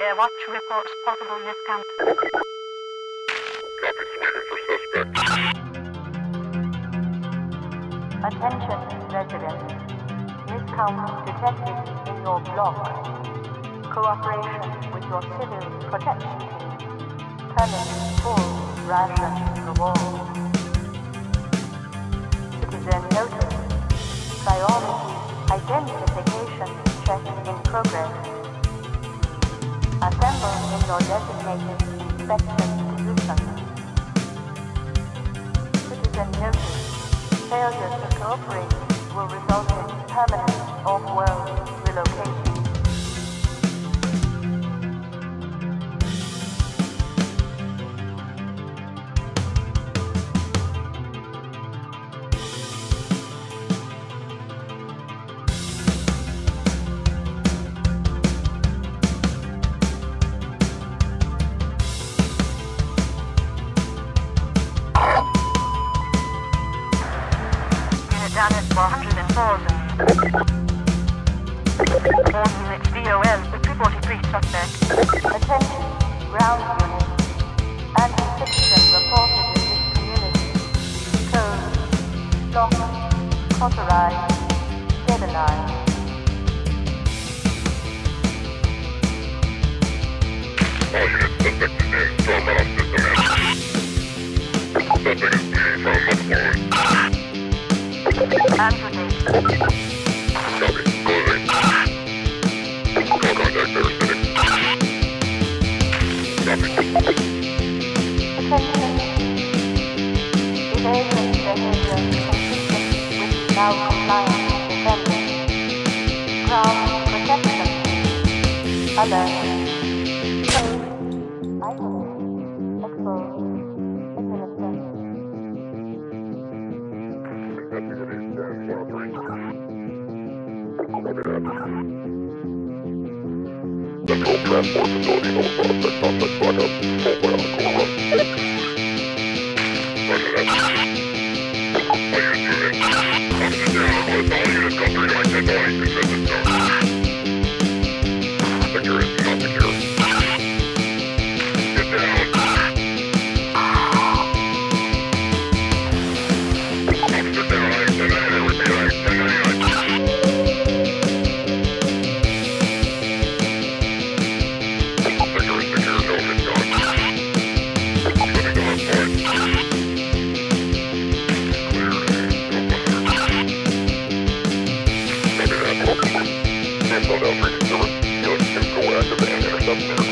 Airwatch reports possible miscount. Attention residents. Miscount detected in your block. Cooperation with your civil protection team. Permit full ration reward. Citizen notice. Priority identification check in progress. Assemble in your designated inspection position. Citizen notice. Failure to cooperate will result in permanent off-world relocation. Down at 404. All units VOL with 243 suspect. Attention, ground unit. Anti-citizen reported in this community. Code, lock, cauterized, stabilized. All units, suspect in 12 miles And that. Central transport facility, no suspect, suspect backup. Ground, core run. Roger that. All units moving. Oxygen down, all units go through my 10 body, consistent fire. Copy that. Info now, freaking service. Units can go active and intercept intercom out.